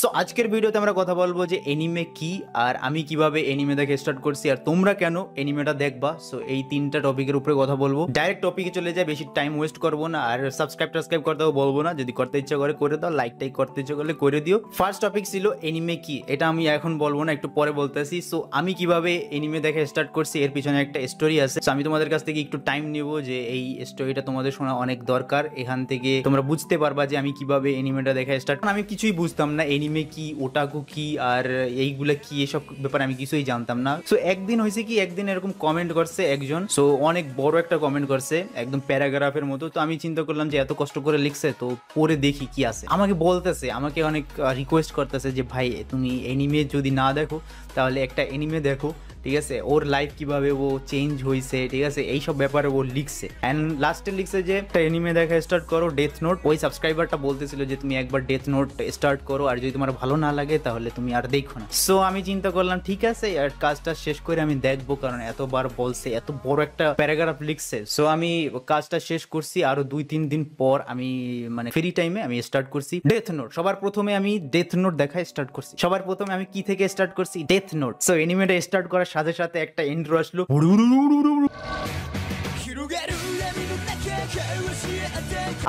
So আজকের ভিডিওতে আমরা কথা বলব যে এনিমে কি আর আমি কীভাবে এনিমে দেখে স্টার্ট করছি আর তোমরা কেন এনিমেটা দেখবা? সো এই তিনটা টপিকের উপরে কথা বলব। ডাইরেক্ট টপিকে চলে যায় বেশি টাইম ওয়েস্ট করব না আর সাবস্ক্রাইব টাবস্ক্রাইব করতেও বলব না। যদি করতে ইচ্ছা করে করে দাও লাইক টাইক করতে ইচ্ছা করলে করে দিও। ফার্স্ট টপিক ছিল এনিমে কি? এটা আমি এখন বলব না, একটু পরে বলতেছি। সো আমি কীভাবে এনিমে দেখে স্টার্ট করছি, এর পিছনে একটা স্টোরি আছে। আমি তোমাদের কাছ থেকে একটু টাইম নিব যে এই স্টোরিটা তোমাদের শোনা অনেক দরকার। এখান থেকে তোমরা বুঝতে পারবা যে আমি কীভাবে এনিমেটা দেখা স্টার্ট আমি কিছুই বুঝতাম না এনিমে কি ওটাকু কি, আর এইগুলা কি, এসব ব্যাপারে আমি কিছুই জানতাম না। সো একদিন হয়েছে কি, একদিন এরকম কমেন্ট করছে একজন। সো অনেক বড় একটা কমেন্ট করছে, একদম প্যারাগ্রাফের মতো। তো আমি চিন্তা করলাম যে, এত কষ্ট করে লিখছে, তো পরে দেখি কি আছে। আমাকে বলতেছে, আমাকে অনেক রিকোয়েস্ট করতেছে যে, ভাই, তুমি এনিমে যদি না দেখো, তাহলে একটা এনিমে দেখো। ঠিক আছে? ওর লাইফ কীভাবে ও চেঞ্জ হয়েছে ঠিক আছে? এইসব ব্যাপারে ও লিখছে। অ্যান্ড লাস্টে লিখছে যে, একটা এনিমে দেখা স্টার্ট করো ডেথ নোট ওই সাবস্ক্রাইবারটা বলতেছিল যে, তুমি একবার ডেথ নোট স্টার্ট করো, আর যদি তোমার ভালো না লাগে, তাহলে তুমি আর দেখো না। সো আমি চিন্তা করলাম, ঠিক আছে, আর কাজটা শেষ করে আমি দেখব, কারণ এতবার বলছে, এত বড় একটা প্যারাগ্রাফ লিখছে। সো আমি কাজটা শেষ করছি, আরও দুই, তিন দিন পর আমি মানে ফ্রি টাইমে আমি স্টার্ট করছি ডেথ নোট সবার প্রথমে আমি ডেথ নোট দেখা স্টার্ট করছি। সবার প্রথমে আমি কি থেকে স্টার্ট করছি? ডেথ নোট সো এনিমেটা স্টার্ট করার সাথে সাথে একটা ইন্ট্রো আসলো।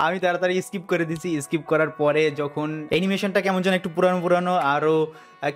আমি তাড়াতাড়ি স্কিপ করে দিছি। স্কিপ করার পরে যখন অ্যানিমেশনটা কেমন যেন একটু পুরানো পুরানো আরও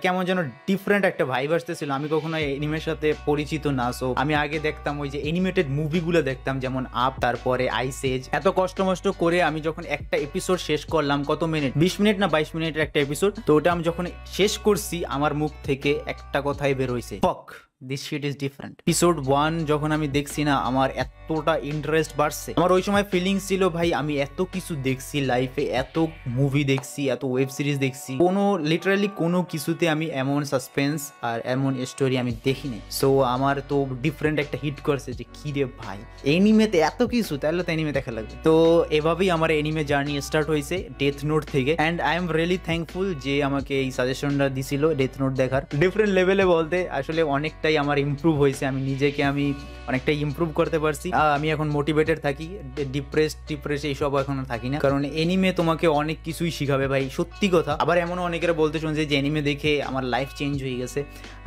কেমন যেন ডিফারেন্ট একটা ভাইব আসতেছিল। আমি কখনো এনিমের সাথে পরিচিত না সো আমি আগে দেখতাম ওই যে অ্যানিমেটেড মুভিগুলো দেখতাম, যেমন আপ, তারপরে আইসেজ এত কষ্ট মষ্ট করে আমি যখন একটা এপিসোড শেষ করলাম, কত মিনিট বিশ মিনিট না বাইশ মিনিটের একটা এপিসোড তো ওটা আমি যখন শেষ করছি, আমার মুখ থেকে একটা কথাই বের হয়েছে fuck this shit is different episode one যখন আমি দেখছি না, আমার এতটা ইন্টারেস্ট বাড়ছে। আমার ওই সময় ফিলিংস ছিল, ভাই, আমি এত কিছু দেখছি লাইফে এত মুভি দেখছি, এত ওয়েব সিরিজ দেখছি। কোনো লিটারালি কোনো কিছুতে আমি এমন সাসপেন্স আর এমন স্টোরি আমি দেখিনি। সো আমার তো ডিফারেন্ট একটা হিট করছে যে, কি রে ভাই? এনিমেতে এত কিছু, তাহলে তো এনিমে দেখা লাগবে। তো, এভাবেই আমার এনিমে জার্নি স্টার্ট হয়েছে ডেথ নোট থেকে। And I am really thankful যে, আমাকে এই সাজেশনটা দিছিল ডেথ নোট দেখার। ডিফারেন্ট লেভেলে বলতে, আসলে অনেকটাই আমার ইমপ্রুভ হয়েছে। আমি নিজেকে আমি অনেকটাই ইমপ্রুভ করতে পারছি। আমি এখন মোটিভেটেড থাকি। ডিপ্রেস ডিপ্রেস এইসব এখন থাকি না। কারণ এনিমে তোমাকে অনেক কিছুই শিখাবে ভাই, সত্যি কথা। আবার এমন অনেকেরা বলতে শুনছে যে এনিমে দেখে আমার লাইফ চেঞ্জ হয়ে গেছে।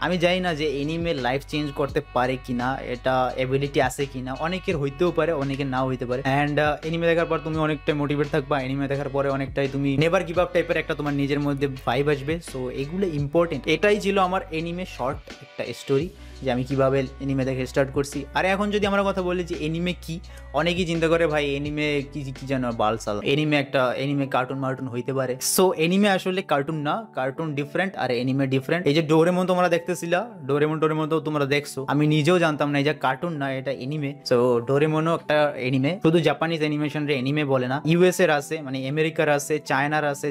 আমি জানি না যে এনিমে লাইফ চেঞ্জ করতে পারে কি না এটা এবিলিটি আছে কিনা। অনেকের হইতেও পারে, অনেকের নাও হইতে পারে। অ্যান্ড এনিমে দেখার পর তুমি অনেকটাই মোটিভেট থাকবা। এনিমে দেখার পরে অনেকটাই তুমি নেভার গিভ আপ টাইপের একটা তোমার নিজের মধ্যে ভাইব আসবে। সো এগুলো ইম্পর্টেন্ট এটাই ছিল আমার এনিমে শর্ট একটা স্টোরি যে আমি কীভাবে এনিমে দেখে স্টার্ট করছি। আর এখন যদি আমরা কথা বলি যে এনিমে কি, অনেকেই চিন্তা করে ভাই এনিমে কি কি যেন বালসাল। এনিমে একটা এনিমে কার্টুন মার্টুন হইতে পারে। সো এনিমে আসলে কার্টুন না কার্টুন ডিফারেন্ট আর এনিমে ডিফারেন্ট এই যে ডোরেমন তোমরা দেখতেছিলা ডোরেমন ডোরেমন তো তোমরা দেখছ। আমি নিজেও জানতাম না এই যে কার্টুন না, এটা এনিমে সো ডোরেমনও একটা এনিমে শুধু জাপানিজ অ্যানিমেশন রে এনিমে বলে না। ইউএস এর আছে মানে আমেরিকার আছে চায়নার আছে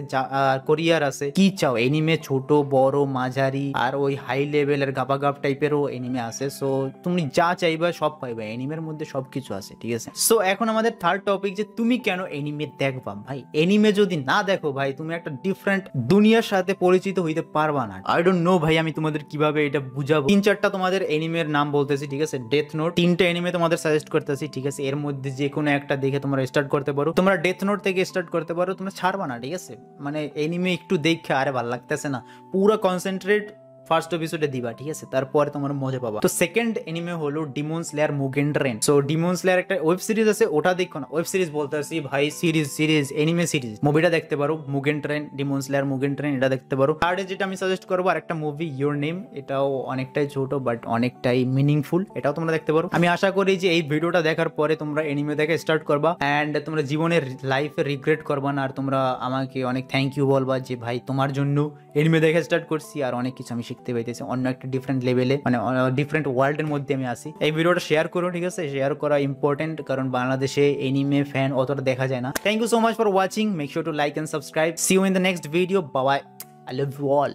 কোরিয়ার আছে। কি চাও? এনিমে ছোট, বড়, মাঝারি, আর ওই হাই লেভেলের গাবা গাপ টাইপেরও এনিমে আছে সো তুমি যা চাইবা সব পাইবা এনিমের মধ্যে সবকিছু আছে, ঠিক আছে? সো এখন আমাদের থার্ড টপিক যে তুমি কেন এনিমে দেখবা? ভাই এনিমে যদি না দেখো ভাই, তুমি একটা ডিফারেন্ট দুনিয়ার সাথে পরিচিত হইতে পারবা না। আই ডোন্ট নো ভাই, আমি তোমাদের কীভাবে এটা বুঝাবো? তিন চারটা তোমাদের এনিমের নাম বলতেছি, ঠিক আছে? ডেথ নোট তিনটা এনিমে তোমাদের সাজেস্ট করতেছি, ঠিক আছে? এর মধ্যে যে কোনো একটা দেখে তোমরা স্টার্ট করতে পারো। তোমরা ডেথ নোট থেকে স্টার্ট করতে পারো, তোমরা ছাড়বা না, ঠিক আছে? মানে এনিমে একটু দেখে, আরে ভালো লাগতেছে না। পুরো কনসেন্ট্রেট ফার্স্ট এপিসোডে দিবা, ঠিক আছে? তারপরে তোমার মজা পাবা। তো সেকেন্ড এনিমে হলো demon slayer Mugen train so demon slayer একটা ওয়েব সিরিজ আছে, ওটা দেখো না। ওয়েব সিরিজ বলতে আসি ভাই সিরিজ সিরিজ এনিমে সিরিজ মুভিটা দেখতে পারো Mugen train demon slayer Mugen train এটা দেখতে পারো। থার্ডে যেটা আমি সাজেস্ট করব আর একটা মুভি ইউর নেম এটাও অনেকটাই ছোট বাট অনেকটাই মিনিংফুল এটাও তোমরা দেখতে পারো। আমি আশা করি যে এই ভিডিওটা দেখার পরে তোমরা এনিমে দেখে স্টার্ট করবা অ্যান্ড তোমরা জীবনের লাইফে রিগ্রেট করবা না, আর তোমরা আমাকে অনেক থ্যাংক ইউ বলবা যে, ভাই, তোমার জন্য এনিমে দেখে স্টার্ট করছি, আর অনেক কিছু আমি শিখতে পাইতেছি, অন্য একটা ডিফারেন্ট লেভেলে মানে ডিফারেন্ট ওয়ার্ল্ড এর মধ্যে আমি আসি এই ভিডিওটা শেয়ার করুন, ঠিক আছে? শেয়ার করা ইম্পর্টেন্ট কারণ বাংলাদেশে এনিমে ফ্যান অতটা দেখা যায় না। Thank you so much for watching make sure to like and subscribe see you in the next video bye bye I love you all